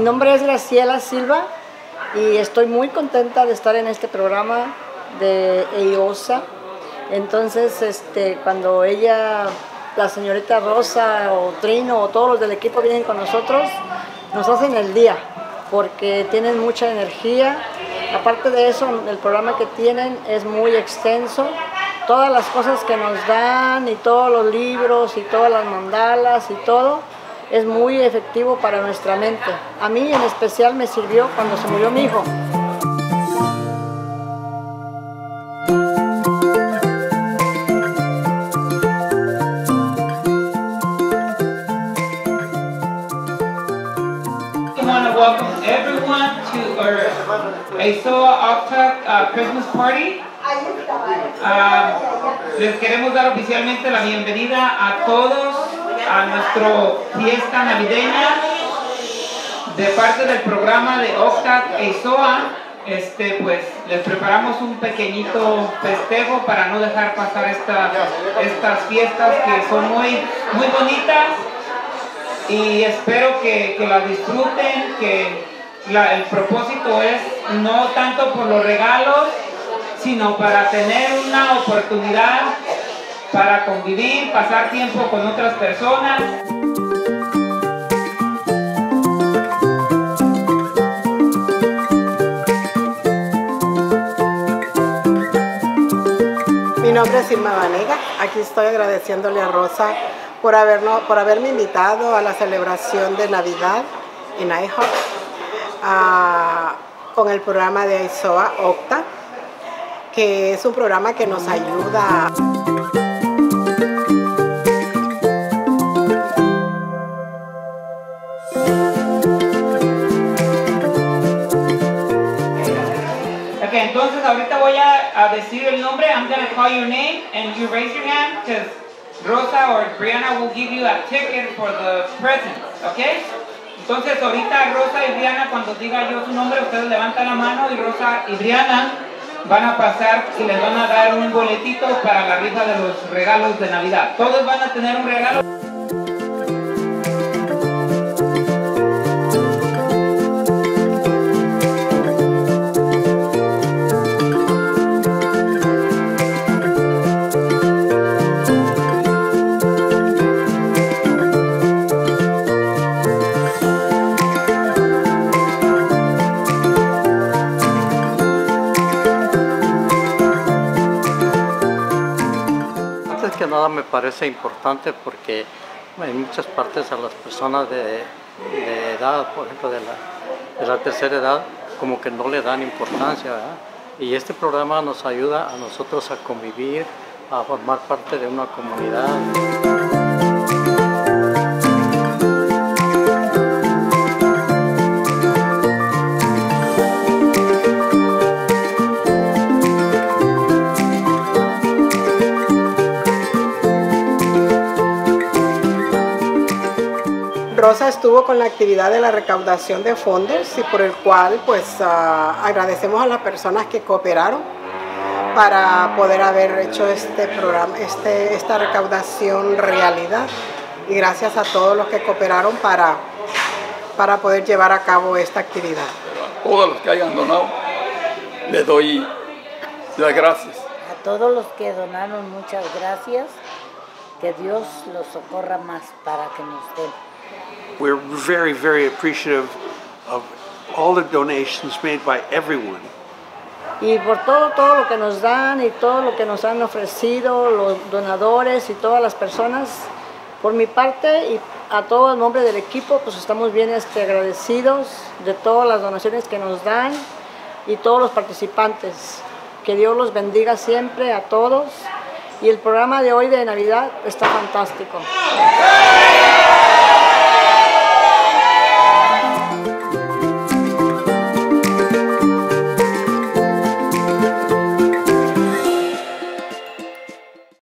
nombre es Graciela Silva y estoy muy contenta de estar en este programa de EIOSA. Entonces, este, cuando ella, la señorita Rosa o Trino o todos los del equipo vienen con nosotros, nos hacen el día porque tienen mucha energía. Aparte de eso, el programa que tienen es muy extenso. Todas las cosas que nos dan y todos los libros y todas las mandalas y todo es muy efectivo para nuestra mente. A mí en especial me sirvió cuando se murió mi hijo. uh, Christmas party. Uh, les queremos dar oficialmente la bienvenida a todos a nuestra fiesta navideña de parte del programa de Octa ASOA. Este, pues les preparamos un pequeñito festejo para no dejar pasar esta, estas fiestas que son muy, muy bonitas y espero que, que la disfruten, que la, el propósito es no tanto por los regalos, sino para tener una oportunidad para convivir, pasar tiempo con otras personas. Mi nombre es Irma Vanega, aquí estoy agradeciéndole a Rosa por, por haberme invitado a la celebración de Navidad en IHOP con el programa de ISOA Octa, que es un programa que nos ayuda. A, decir el nombre. I'm going to call your name and you raise your hand because Rosa or Brianna will give you a ticket for the present, ¿ok? Entonces ahorita Rosa y Brianna, cuando diga yo su nombre, ustedes levantan la mano y Rosa y Brianna van a pasar y les van a dar un boletito para la rifa de los regalos de Navidad. Todos van a tener un regalo. Me parece importante porque en muchas partes a las personas de, edad, por ejemplo de la, tercera edad, como que no le dan importancia. Y este programa nos ayuda a nosotros a convivir, a formar parte de una comunidad. Rosa estuvo con la actividad de la recaudación de fondos y por el cual pues ah, agradecemos a las personas que cooperaron para poder haber hecho este programa, este, esta recaudación realidad y gracias a todos los que cooperaron para, para poder llevar a cabo esta actividad. A todos los que hayan donado, les doy las gracias. A todos los que donaron, muchas gracias. Que Dios los socorra más para que nos den. We're very, very appreciative of all the donations made by everyone. Y por todo, todo lo que nos dan y todo lo que nos han ofrecido los donadores y todas las personas, por mi parte y a todo el nombre del equipo, pues estamos bien este, agradecidos de todas las donaciones que nos dan y todos los participantes. Que Dios los bendiga siempre a todos. Y el programa de hoy de Navidad está fantástico.